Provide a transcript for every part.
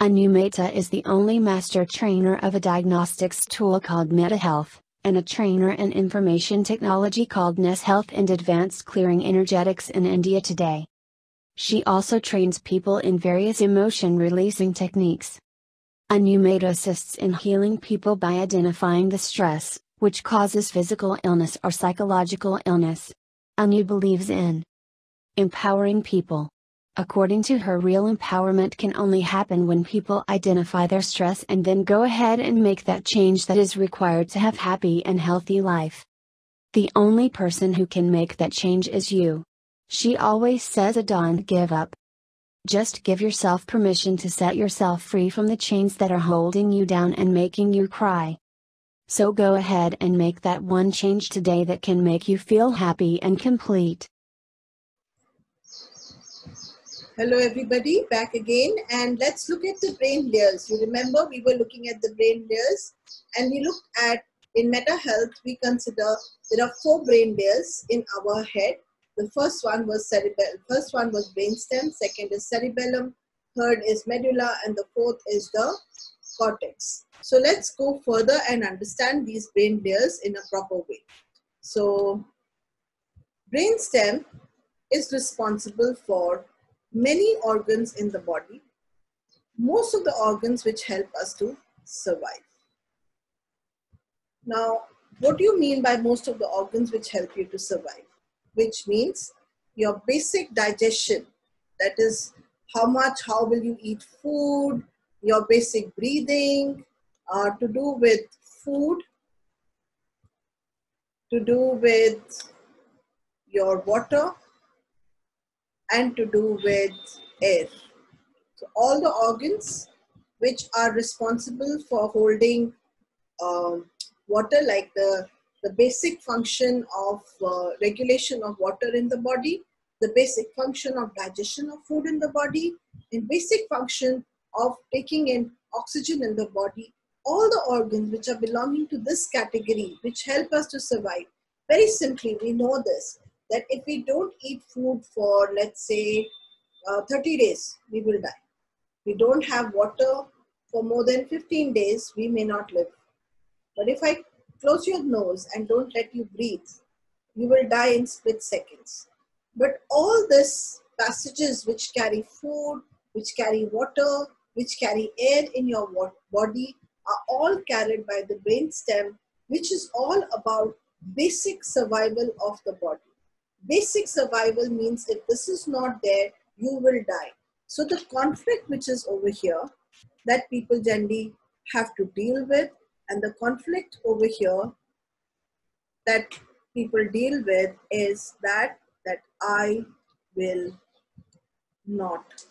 Anu Mehta is the only master trainer of a diagnostics tool called MetaHealth, and a trainer in information technology called NES Health and Advanced Clearing Energetics in India today. She also trains people in various emotion releasing techniques. Anu Mehta assists in healing people by identifying the stress, which causes physical illness or psychological illness. Anu believes in empowering people. According to her, real empowerment can only happen when people identify their stress and then go ahead and make that change that is required to have happy and healthy life. The only person who can make that change is you. She always says don't give up. Just give yourself permission to set yourself free from the chains that are holding you down and making you cry. So go ahead and make that one change today that can make you feel happy and complete. Hello everybody, back again and let's look at the brain layers. You remember we were looking at the brain layers and we looked at in meta health we consider there are four brain layers in our head. The first one was cerebellum, first one was brainstem, second is cerebellum, third is medulla and the fourth is the cortex. So let's go further and understand these brain layers in a proper way. So brainstem is responsible for many organs in the body, most of the organs which help us to survive. Now, what do you mean by most of the organs which help you to survive? Which means your basic digestion, that is how much, how will you eat food, your basic breathing, uh, to do with food, to do with your water, and to do with air. So all the organs which are responsible for holding um, water like the, the basic function of uh, regulation of water in the body, the basic function of digestion of food in the body, and basic function of taking in oxygen in the body, all the organs which are belonging to this category, which help us to survive. Very simply, we know this that if we don't eat food for, let's say, uh, 30 days, we will die. We don't have water for more than 15 days, we may not live. But if I close your nose and don't let you breathe, you will die in split seconds. But all these passages which carry food, which carry water, which carry air in your body are all carried by the brain stem, which is all about basic survival of the body basic survival means if this is not there, you will die. So the conflict which is over here that people generally have to deal with and the conflict over here that people deal with is that that I will not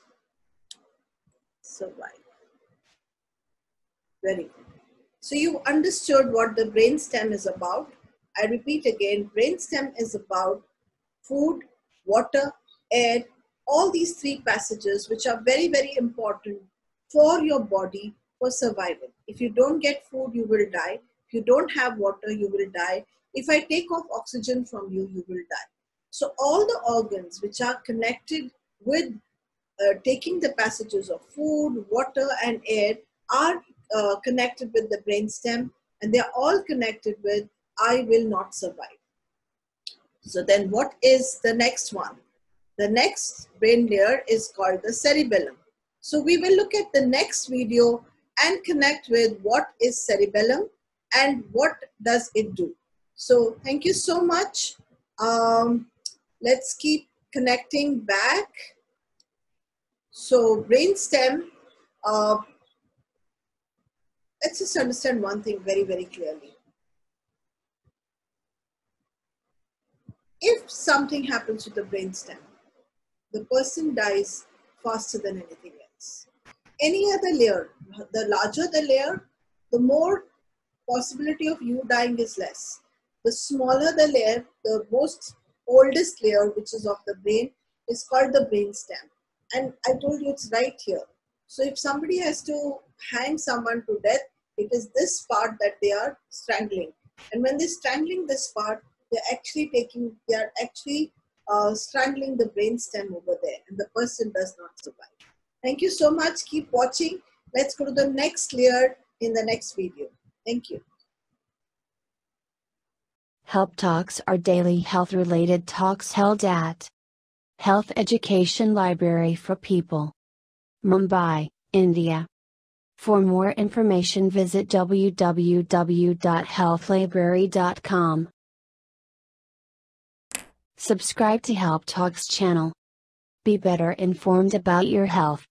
survive. Very good. So you understood what the brainstem is about. I repeat again, brainstem is about food, water, air, all these three passages, which are very, very important for your body for survival. If you don't get food, you will die. If you don't have water, you will die. If I take off oxygen from you, you will die. So, all the organs which are connected with uh, taking the passages of food, water, and air are uh, connected with the brainstem, and they are all connected with I will not survive. So then what is the next one? The next brain layer is called the cerebellum. So we will look at the next video and connect with what is cerebellum and what does it do. So thank you so much. Um, let's keep connecting back. So brainstem, uh, let's just understand one thing very, very clearly. If something happens to the brainstem, the person dies faster than anything else. Any other layer, the larger the layer, the more possibility of you dying is less. The smaller the layer, the most oldest layer, which is of the brain, is called the brainstem. And I told you it's right here. So if somebody has to hang someone to death, it is this part that they are strangling. And when they're strangling this part, they're actually taking, they are actually uh, strangling the brainstem over there and the person does not survive. Thank you so much. Keep watching Let's go to the next layer in the next video. Thank you. Help Talks are daily health related talks held at Health Education Library for People, Mumbai, India. For more information visit www.healthlibrary.com. Subscribe to Help Talks channel. Be better informed about your health.